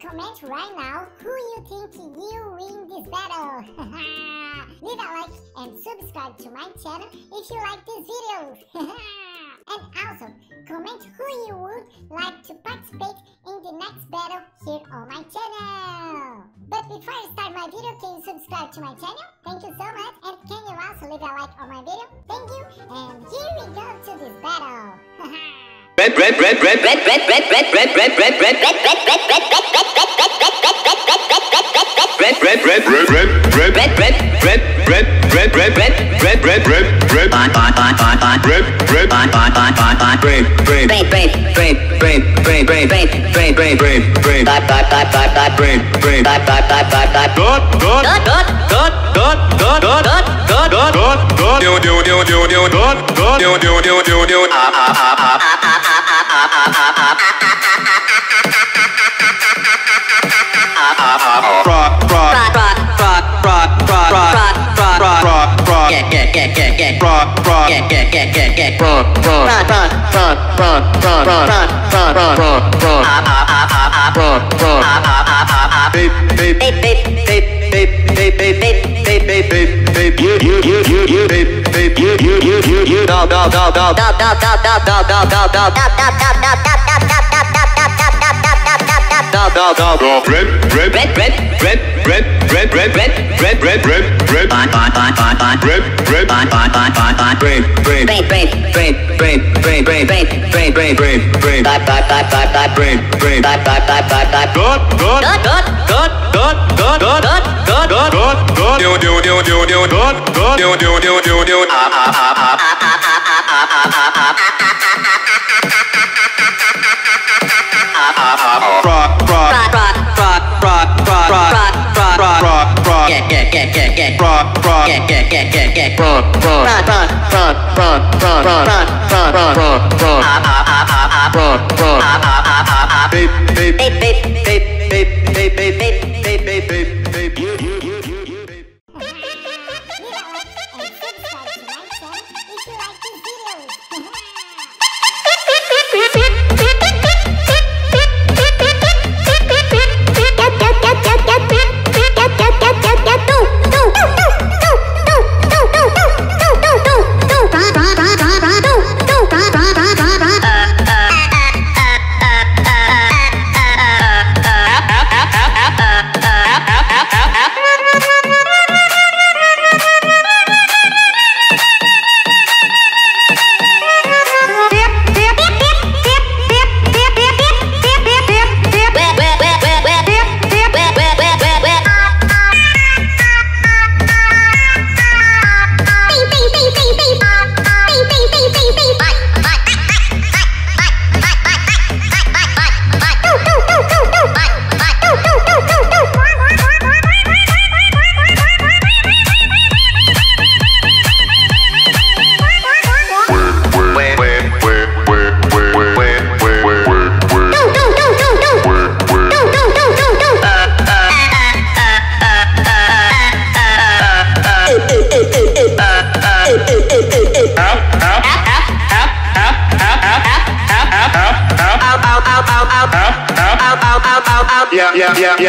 comment right now who you think will win this battle. Leave a like and subscribe to my channel if you like this video. and also, comment who you would like to participate in the next battle here on my channel. But before I start my video, can you subscribe to my channel? Thank you so much. And can you also leave a like on my video? Thank you. And here we go to this battle. red, red, red, red, red, red, red, red, red, red, red, red, red, red, red, red, Frog. You, dog, dog, dog, dog, red, red, red red red, red, red, red, red, red, red, red, red, on on on on on red, red, on on on on on brain, brain, brain brain brain brain, brain, brain, brain brain brain, brain, brain, dot dot dot dot dot brain, brain, dot dot dot dot dot dot, dot, dot dot dot dot dot dot dot dot dot, dot, do, do, do, do, do, dot, dot, do, do, do, do, do, ah, ah, ah, ah, rock, rock, rock get get get get rock, rock, rock rock rock, rock, rock, rock, rock, rock, rock, rock, ah ah ah ah ah rock, rock, ah ah ah ah ah babe, babe, babe babe babe babe babe babe babe babe babe babe, babe,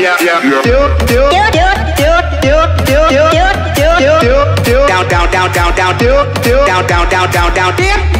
yeah, yeah, yeah. Do do do do do do do do do do do down down down down down do do down down down down down dip dip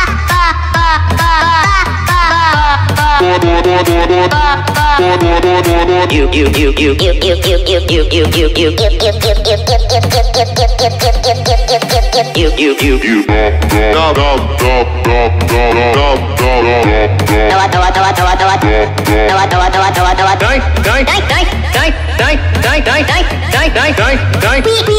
Beep.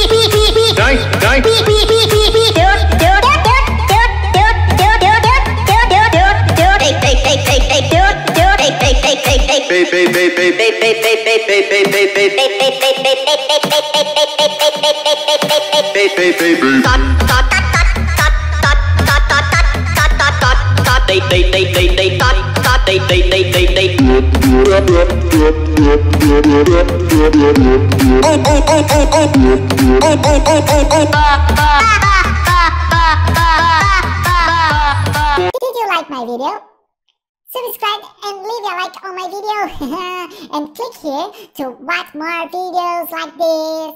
Did you like my video? Subscribe and leave a like on my video and click here to watch more videos like this.